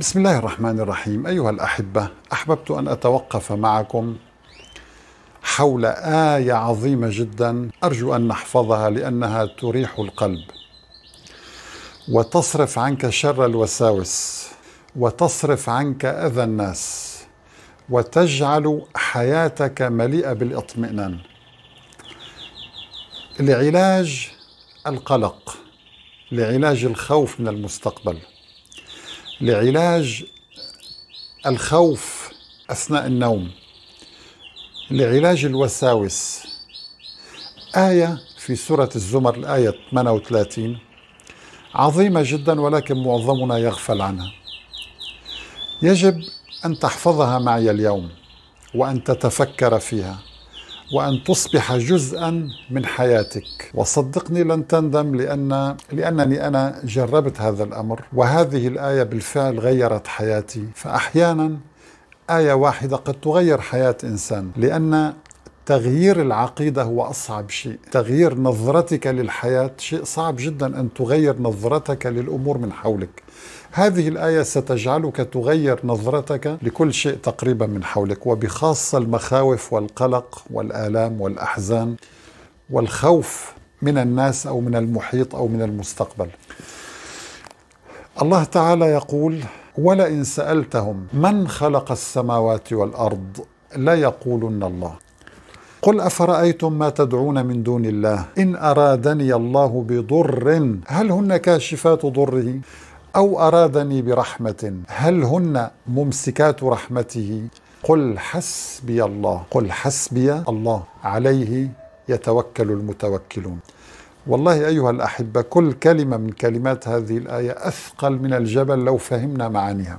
بسم الله الرحمن الرحيم. أيها الأحبة أحببت أن أتوقف معكم حول آية عظيمة جدا أرجو أن نحفظها لأنها تريح القلب. وتصرف عنك شر الوساوس وتصرف عنك أذى الناس وتجعل حياتك مليئة بالاطمئنان. لعلاج القلق لعلاج الخوف من المستقبل. لعلاج الخوف أثناء النوم. لعلاج الوساوس. آية في سورة الزمر الايه 38 عظيمة جدا ولكن معظمنا يغفل عنها. يجب أن تحفظها معي اليوم وأن تتفكر فيها. وأن تصبح جزءا من حياتك. وصدقني لن تندم لأن لأنني أنا جربت هذا الأمر وهذه الآية بالفعل غيرت حياتي. فأحيانا آية واحدة قد تغير حياة إنسان لأن تغيير العقيدة هو أصعب شيء. تغيير نظرتك للحياة شيء صعب جدا أن تغير نظرتك للأمور من حولك. هذه الآية ستجعلك تغير نظرتك لكل شيء تقريبا من حولك وبخاصة المخاوف والقلق والآلام والأحزان والخوف من الناس أو من المحيط أو من المستقبل. الله تعالى يقول ولئن سألتهم من خلق السماوات والأرض لا يقولن الله قل أفرأيتم ما تدعون من دون الله؟ إن أرادني الله بضر هل هن كاشفات ضره؟ أو أرادني برحمة هل هن ممسكات رحمته؟ قل حسبي الله قل حسبي الله عليه يتوكل المتوكلون. والله أيها الأحبة كل كلمة من كلمات هذه الآية أثقل من الجبل لو فهمنا معانيها.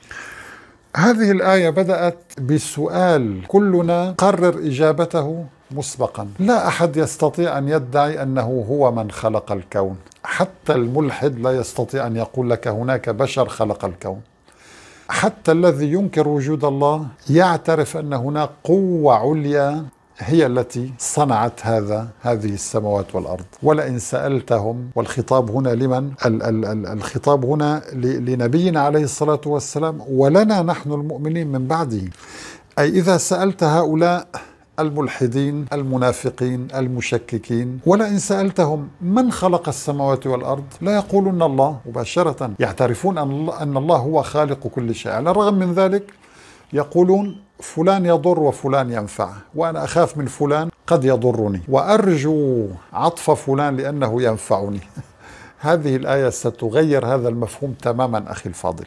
هذه الآية بدأت بسؤال كلنا قرر إجابته مسبقا. لا أحد يستطيع أن يدعي أنه هو من خلق الكون. حتى الملحد لا يستطيع أن يقول لك هناك بشر خلق الكون. حتى الذي ينكر وجود الله يعترف أن هناك قوة عليا هي التي صنعت هذا هذه السماوات والأرض. ولئن سألتهم والخطاب هنا لمن؟ ال ال ال الخطاب هنا لنبينا عليه الصلاة والسلام ولنا نحن المؤمنين من بعده. أي إذا سألت هؤلاء الملحدين المنافقين المشككين ولئن سألتهم من خلق السماوات والأرض لا يقولون الله مباشرة. يعترفون أن الله هو خالق كل شيء. على الرغم من ذلك يقولون فلان يضر وفلان ينفع وأنا أخاف من فلان قد يضرني وأرجو عطف فلان لأنه ينفعني. هذه الآية ستغير هذا المفهوم تماما أخي الفاضل.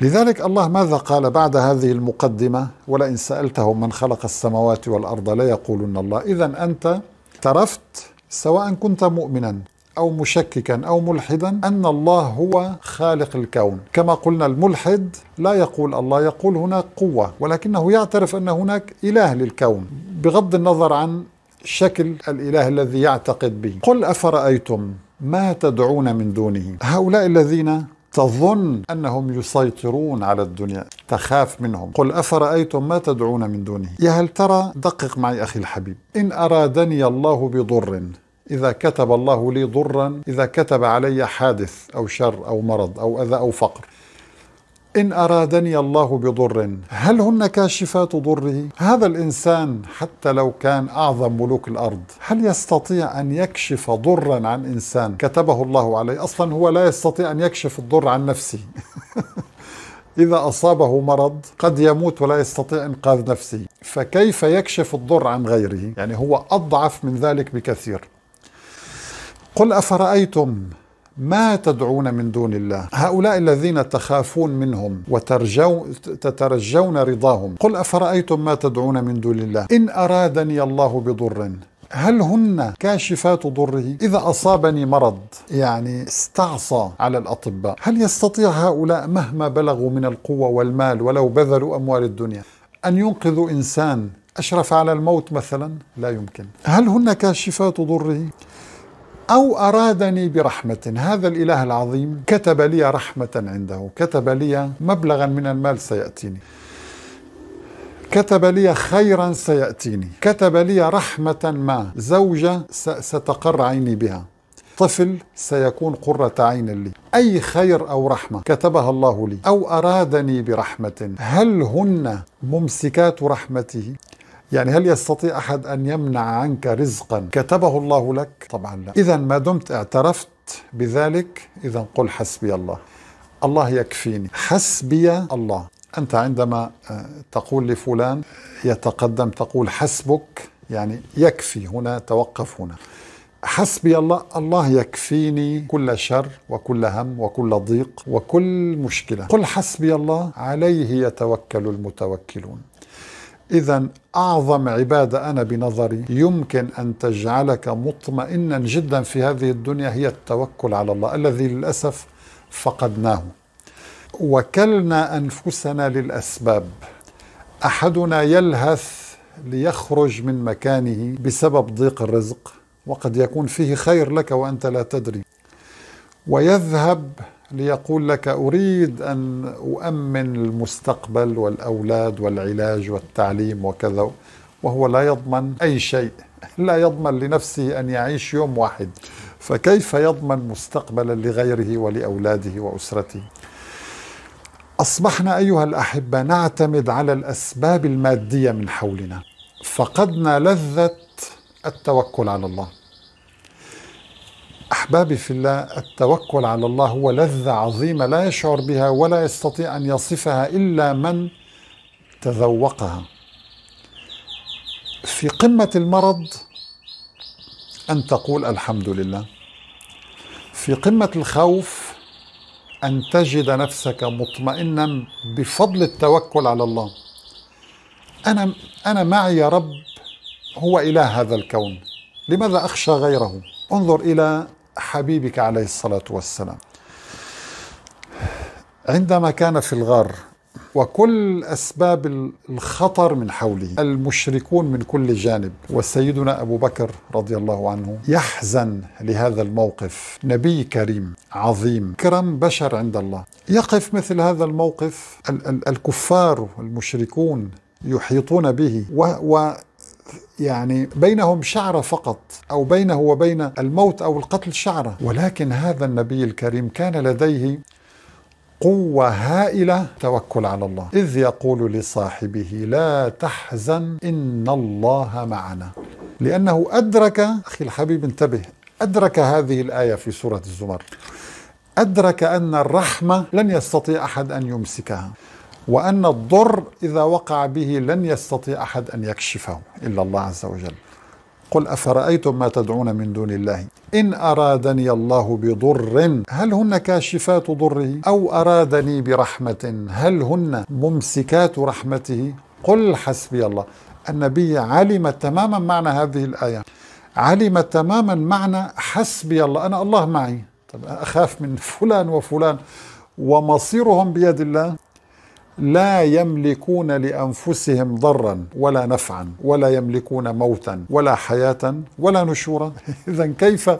لذلك الله ماذا قال بعد هذه المقدمة؟ ولئن سألتهم من خلق السماوات والأرض لا يقولون الله. إذا أنت اعترفت سواء كنت مؤمنا أو مشككا أو ملحدا أن الله هو خالق الكون. كما قلنا الملحد لا يقول الله يقول هناك قوة ولكنه يعترف أن هناك إله للكون بغض النظر عن شكل الإله الذي يعتقد به. قل أفرأيتم ما تدعون من دونه؟ هؤلاء الذين تظن أنهم يسيطرون على الدنيا تخاف منهم. قل أفرأيتم ما تدعون من دونه؟ يا هل ترى دقق معي أخي الحبيب. إن أرادني الله بضر إذا كتب الله لي ضرا إذا كتب علي حادث أو شر أو مرض أو أذى أو فقر إن أرادني الله بضر هل هن كاشفات ضره؟ هذا الإنسان حتى لو كان أعظم ملوك الأرض هل يستطيع أن يكشف ضرا عن إنسان كتبه الله عليه؟ أصلا هو لا يستطيع أن يكشف الضر عن نفسه إذا أصابه مرض قد يموت ولا يستطيع إنقاذ نفسه فكيف يكشف الضر عن غيره؟ يعني هو أضعف من ذلك بكثير قل أفرأيتم ما تدعون من دون الله؟ هؤلاء الذين تخافون منهم وتترجون رضاهم. قل أفرأيتم ما تدعون من دون الله؟ إن أرادني الله بضر. هل هن كاشفات ضره؟ إذا أصابني مرض يعني استعصى على الأطباء. هل يستطيع هؤلاء مهما بلغوا من القوة والمال ولو بذلوا أموال الدنيا؟ أن ينقذوا إنسان أشرف على الموت مثلا؟ لا يمكن. هل هن كاشفات ضره؟ أو أرادني برحمة. هذا الإله العظيم كتب لي رحمة عنده. كتب لي مبلغا من المال سيأتيني. كتب لي خيرا سيأتيني. كتب لي رحمة ما زوجة ستقر عيني بها. طفل سيكون قرة عين لي. أي خير أو رحمة كتبها الله لي. أو أرادني برحمة. هل هن ممسكات رحمته؟ يعني هل يستطيع أحد أن يمنع عنك رزقا كتبه الله لك؟ طبعا لا. إذا ما دمت اعترفت بذلك إذا قل حسبي الله. الله يكفيني. حسبي الله. أنت عندما آه، تقول لفلان يتقدم تقول حسبك يعني يكفي هنا توقف هنا. حسبي الله. الله يكفيني كل شر وكل هم وكل ضيق وكل مشكلة. قل حسبي الله. عليه يتوكل المتوكلون. اذا أعظم عبادة أنا بنظري يمكن أن تجعلك مطمئنا جدا في هذه الدنيا هي التوكل على الله الذي للأسف فقدناه. وكلنا أنفسنا للأسباب. أحدنا يلهث ليخرج من مكانه بسبب ضيق الرزق وقد يكون فيه خير لك وأنت لا تدري. ويذهب ليقول لك أريد أن أؤمن المستقبل والأولاد والعلاج والتعليم وكذا وهو لا يضمن أي شيء. لا يضمن لنفسه أن يعيش يوم واحد. فكيف يضمن مستقبلا لغيره ولأولاده وأسرته؟ أصبحنا أيها الأحبة نعتمد على الأسباب المادية من حولنا فقدنا لذة التوكل على الله. أحبابي في الله التوكل على الله هو لذة عظيمة لا يشعر بها ولا يستطيع أن يصفها إلا من تذوقها. في قمة المرض أن تقول الحمد لله. في قمة الخوف أن تجد نفسك مطمئنا بفضل التوكل على الله. أنا أنا معي رب هو إله هذا الكون لماذا أخشى غيره؟ انظر إلى حبيبك عليه الصلاة والسلام. عندما كان في الغار وكل أسباب الخطر من حوله المشركون من كل جانب وسيدنا أبو بكر رضي الله عنه يحزن لهذا الموقف. نبي كريم عظيم كرم بشر عند الله. يقف مثل هذا الموقف الكفار المشركون يحيطون به و يعني بينهم شعرة فقط أو بينه وبين الموت أو القتل شعرة. ولكن هذا النبي الكريم كان لديه قوة هائلة توكل على الله. إذ يقول لصاحبه لا تحزن إن الله معنا. لأنه أدرك أخي الحبيب انتبه أدرك هذه الآية في سورة الزمر. أدرك أن الرحمة لن يستطيع أحد أن يمسكها. وأن الضر إذا وقع به لن يستطيع أحد أن يكشفه إلا الله عز وجل. قل أفرأيتم ما تدعون من دون الله؟ إن أرادني الله بضر هل هن كاشفات ضره؟ أو أرادني برحمة هل هن ممسكات رحمته؟ قل حسبي الله. النبي علم تماما معنى هذه الآية. علم تماما معنى حسبي الله أنا الله معي. طب أخاف من فلان وفلان ومصيرهم بيد الله؟ لا يملكون لأنفسهم ضرا ولا نفعا ولا يملكون موتا ولا حياه ولا نشورا. اذا كيف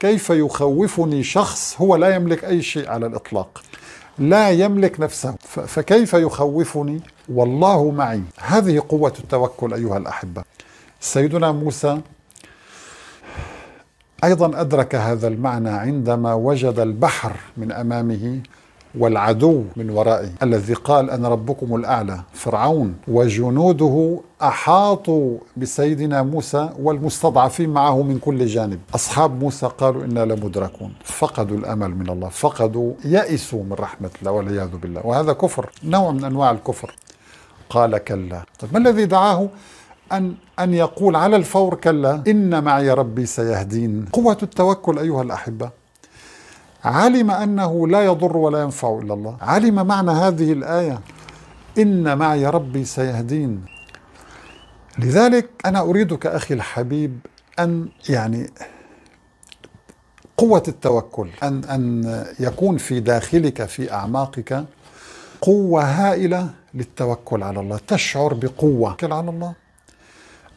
كيف يخوفني شخص هو لا يملك أي شيء على الإطلاق؟ لا يملك نفسه. فكيف يخوفني؟ والله معي. هذه قوة التوكل أيها الأحبة. سيدنا موسى أيضا أدرك هذا المعنى عندما وجد البحر من أمامه والعدو من ورائه الذي قال أنا ربكم الأعلى فرعون وجنوده أحاطوا بسيدنا موسى والمستضعفين معه من كل جانب. أصحاب موسى قالوا إنا لمدركون فقدوا الأمل من الله فقدوا يئسوا من رحمة الله والعياذ بالله. وهذا كفر نوع من أنواع الكفر. قال كلا. طيب ما الذي دعاه؟ أن أن يقول على الفور كلا إن معي ربي سيهدين. قوة التوكل أيها الأحبة. علم أنه لا يضر ولا ينفع إلا الله. علم معنى هذه الآية. إن معي ربي سيهدين. لذلك أنا أريدك أخي الحبيب أن يعني قوة التوكل أن أن يكون في داخلك في أعماقك قوة هائلة للتوكل على الله. تشعر بقوة. على الله.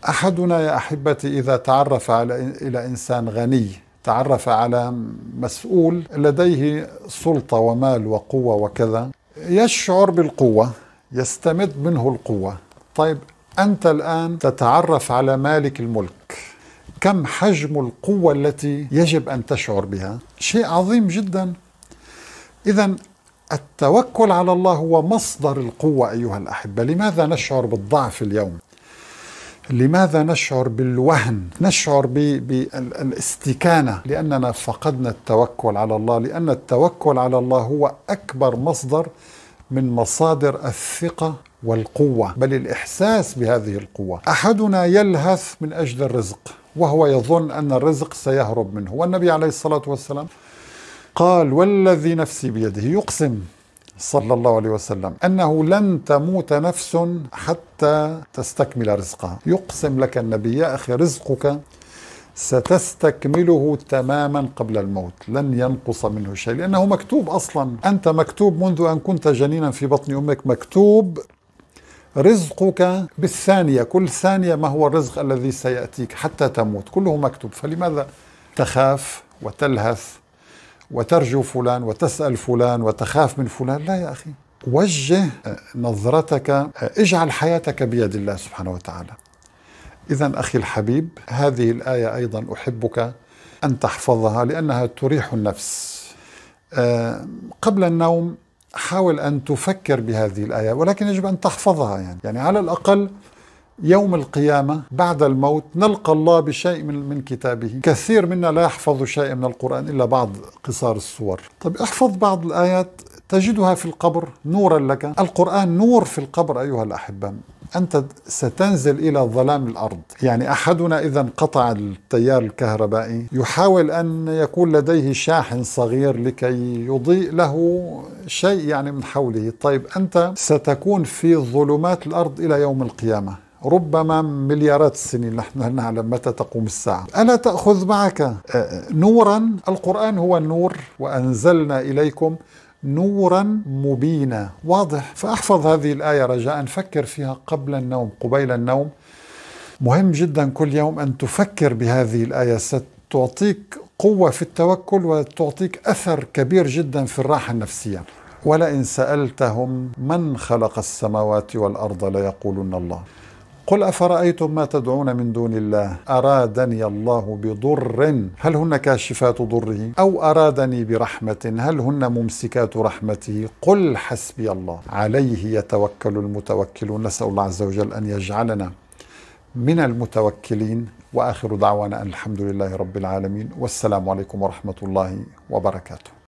أحدنا يا أحبتي إذا تعرف على إلى إنسان غني تعرف على مسؤول لديه سلطة ومال وقوة وكذا يشعر بالقوة يستمد منه القوة. طيب أنت الآن تتعرف على مالك الملك. كم حجم القوة التي يجب أن تشعر بها؟ شيء عظيم جدا. إذا التوكل على الله هو مصدر القوة أيها الأحبة. لماذا نشعر بالضعف اليوم؟ لماذا نشعر بالوهن؟ نشعر بالاستكانة لأننا فقدنا التوكل على الله. لأن التوكل على الله هو أكبر مصدر من مصادر الثقة والقوة. بل الإحساس بهذه القوة. أحدنا يلهث من أجل الرزق وهو يظن أن الرزق سيهرب منه. والنبي عليه الصلاة والسلام قال والذي نفسي بيده يقسم. صلى الله عليه وسلم. أنه لن تموت نفس حتى تستكمل رزقها. يقسم لك النبي يا أخي رزقك ستستكمله تماما قبل الموت. لن ينقص منه شيء. لأنه مكتوب أصلا. أنت مكتوب منذ أن كنت جنينا في بطن أمك. مكتوب رزقك بالثانية. كل ثانية ما هو الرزق الذي سيأتيك حتى تموت. كله مكتوب. فلماذا تخاف وتلهث وترجو فلان وتسأل فلان وتخاف من فلان. لا يا أخي. وجه نظرتك اجعل حياتك بيد الله سبحانه وتعالى. إذا أخي الحبيب هذه الآية أيضا أحبك أن تحفظها لأنها تريح النفس. آه، قبل النوم حاول أن تفكر بهذه الآية ولكن يجب أن تحفظها يعني, يعني على الأقل يوم القيامة بعد الموت نلقى الله بشيء من, من كتابه. كثير منا لا يحفظ شيء من القرآن إلا بعض قصار السور طيب احفظ بعض الآيات تجدها في القبر نورا لك. القرآن نور في القبر أيها الأحبة. أنت ستنزل إلى ظلام الأرض. يعني أحدنا إذا انقطع التيار الكهربائي يحاول أن يكون لديه شاحن صغير لكي يضيء له شيء يعني من حوله. طيب أنت ستكون في ظلمات الأرض إلى يوم القيامة. ربما مليارات السنين نحن نعلم متى تقوم الساعة. ألا تأخذ معك؟ آه، نورا القرآن هو النور وأنزلنا إليكم نورا مبينا. واضح. فأحفظ هذه الآية رجاء فكر فيها قبل النوم قبيل النوم. مهم جدا كل يوم أن تفكر بهذه الآية. ستعطيك قوة في التوكل وتعطيك أثر كبير جدا في الراحة النفسية. ولئن سألتهم من خلق السماوات والأرض ليقولن الله. قل أفرأيتم ما تدعون من دون الله؟ أرادني الله بضر. هل هن كاشفات ضره؟ أو أرادني برحمة؟ هل هن ممسكات رحمته؟ قل حسبي الله. عليه يتوكل المتوكلون. نسأل الله عز وجل أن يجعلنا من المتوكلين. وآخر دعوانا أن الحمد لله رب العالمين. والسلام عليكم ورحمة الله وبركاته.